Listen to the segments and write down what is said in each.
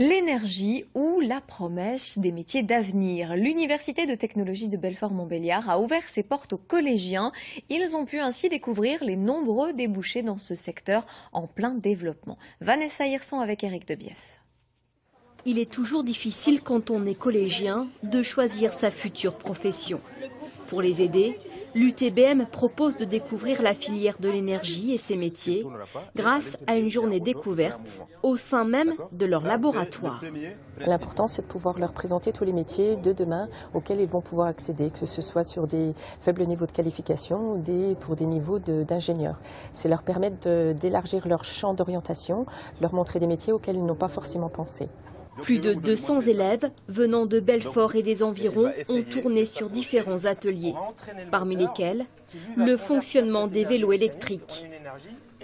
L'énergie ou la promesse des métiers d'avenir. L'Université de technologie de Belfort-Montbéliard a ouvert ses portes aux collégiens. Ils ont pu ainsi découvrir les nombreux débouchés dans ce secteur en plein développement. Vanessa Hirson avec Eric Debief. Il est toujours difficile quand on est collégien de choisir sa future profession. Pour les aider, l'UTBM propose de découvrir la filière de l'énergie et ses métiers grâce à une journée découverte au sein même de leur laboratoire. L'important, c'est de pouvoir leur présenter tous les métiers de demain auxquels ils vont pouvoir accéder, que ce soit sur des faibles niveaux de qualification ou des, pour des niveaux d'ingénieurs. C'est leur permettre d'élargir leur champ d'orientation, leur montrer des métiers auxquels ils n'ont pas forcément pensé. Plus de 200 élèves venant de Belfort et des environs ont tourné sur différents ateliers, parmi lesquels le fonctionnement des vélos électriques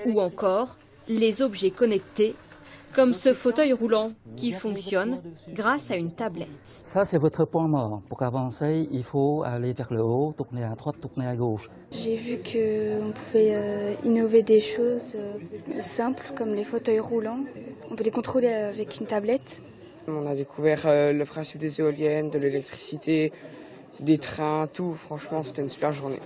ou encore les objets connectés comme ce fauteuil roulant qui fonctionne grâce à une tablette. Ça, c'est votre point mort. Pour avancer, il faut aller vers le haut, tourner à droite, tourner à gauche. J'ai vu qu'on pouvait euh, innover des choses euh, simples comme les fauteuils roulants. On peut les contrôler avec une tablette. On a découvert euh, le principe des éoliennes, de l'électricité, des trains, tout. Franchement, c'était une super journée.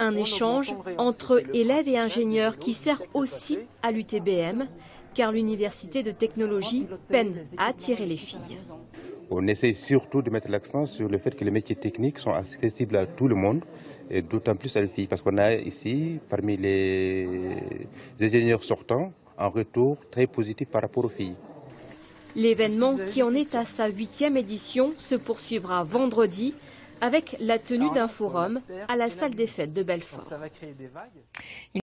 Un échange entre élèves et ingénieurs qui sert aussi à l'UTBM, car l'université de technologie peine à attirer les filles. On essaie surtout de mettre l'accent sur le fait que les métiers techniques sont accessibles à tout le monde, et d'autant plus à les filles, parce qu'on a ici, parmi les ingénieurs sortants, un retour très positif par rapport aux filles. L'événement, qui en est à sa huitième édition, se poursuivra vendredi avec la tenue d'un forum à la salle des fêtes de Belfort.